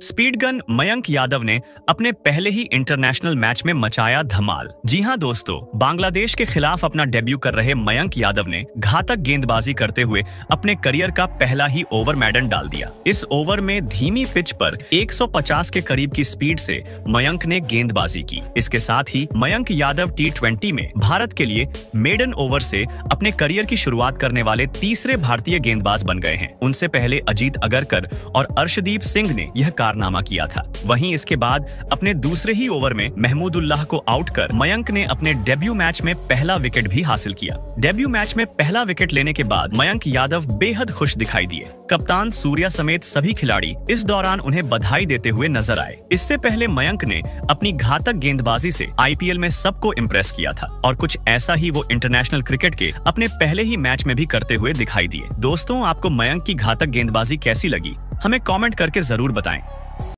Speed gun Mayank Yadav ने अपने पहले ही इंटरनेशनल मैच में मचाया धमाल। जी हाँ दोस्तों, बांग्लादेश के खिलाफ अपना डेब्यू कर रहे मयंक यादव ने घातक गेंदबाजी करते हुए अपने करियर का पहला ही ओवर मैडन डाल दिया। इस ओवर में धीमी पिच पर 150 के करीब की स्पीड से मयंक ने गेंदबाजी की। इसके साथ ही मयंक यादव टी में भारत के लिए मेडन ओवर से अपने करियर की शुरुआत करने वाले तीसरे भारतीय गेंदबाज बन गए हैं। उनसे पहले अजीत अगरकर और अर्शदीप सिंह ने यह कारनामा किया था। वहीं इसके बाद अपने दूसरे ही ओवर में महमूदुल्लाह को आउट कर मयंक ने अपने डेब्यू मैच में पहला विकेट भी हासिल किया। डेब्यू मैच में पहला विकेट लेने के बाद मयंक यादव बेहद खुश दिखाई दिए। कप्तान सूर्या समेत सभी खिलाड़ी इस दौरान उन्हें बधाई देते हुए नज़र आए। इससे पहले मयंक ने अपनी घातक गेंदबाजी से आईपीएल में सबको इम्प्रेस किया था और कुछ ऐसा ही वो इंटरनेशनल क्रिकेट के अपने पहले ही मैच में भी करते हुए दिखाई दिए। दोस्तों, आपको मयंक की घातक गेंदबाजी कैसी लगी? हमें कमेंट करके ज़रूर बताएँ।